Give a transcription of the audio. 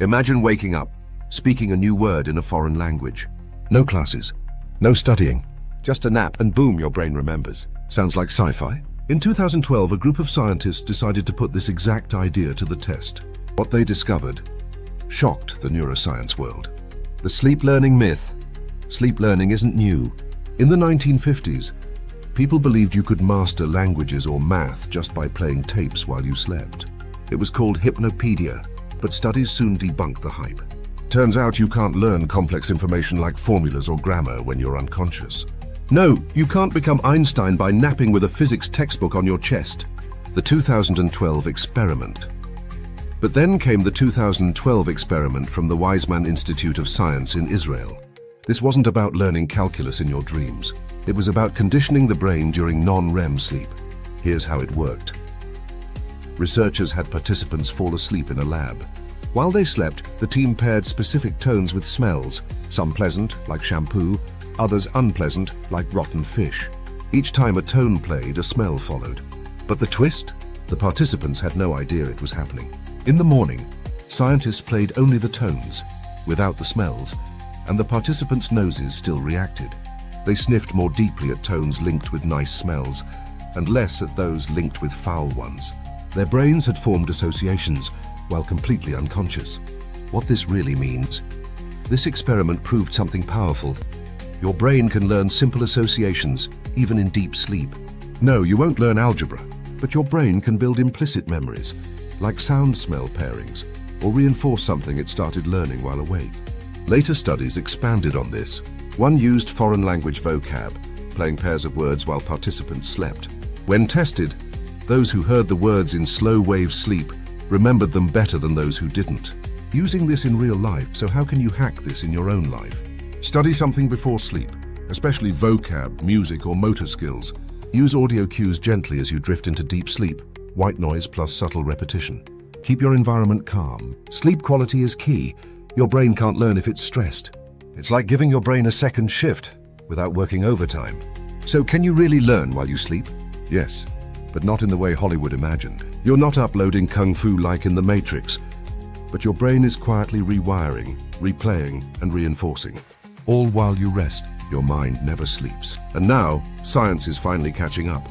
Imagine waking up, speaking a new word in a foreign language. No classes, no studying, just a nap and boom, your brain remembers. Sounds like sci-fi? In 2012, a group of scientists decided to put this exact idea to the test. What they discovered shocked the neuroscience world. The sleep learning myth. Sleep learning isn't new. In the 1950s, people believed you could master languages or math just by playing tapes while you slept. It was called hypnopedia, but studies soon debunked the hype. Turns out you can't learn complex information like formulas or grammar when you're unconscious. No, you can't become Einstein by napping with a physics textbook on your chest. The 2012 experiment. But then came the 2012 experiment from the Weizmann Institute of Science in Israel. This wasn't about learning calculus in your dreams. It was about conditioning the brain during non-REM sleep. Here's how it worked. Researchers had participants fall asleep in a lab. While they slept, the team paired specific tones with smells, some pleasant, like shampoo, others unpleasant, like rotten fish. Each time a tone played, a smell followed. But the twist? The participants had no idea it was happening. In the morning, scientists played only the tones, without the smells, and the participants' noses still reacted. They sniffed more deeply at tones linked with nice smells, and less at those linked with foul ones. Their brains had formed associations, while completely unconscious. What this really means? This experiment proved something powerful. Your brain can learn simple associations, even in deep sleep. No, you won't learn algebra, but your brain can build implicit memories, like sound-smell pairings, or reinforce something it started learning while awake. Later studies expanded on this. One used foreign language vocab, playing pairs of words while participants slept. When tested, those who heard the words in slow-wave sleep remembered them better than those who didn't. Using this in real life, so how can you hack this in your own life? Study something before sleep, especially vocab, music, or motor skills. Use audio cues gently as you drift into deep sleep, white noise plus subtle repetition. Keep your environment calm. Sleep quality is key. Your brain can't learn if it's stressed. It's like giving your brain a second shift without working overtime. So can you really learn while you sleep? Yes, but not in the way Hollywood imagined. You're not uploading kung fu like in The Matrix, but your brain is quietly rewiring, replaying, and reinforcing. All while you rest, your mind never sleeps. And now, science is finally catching up.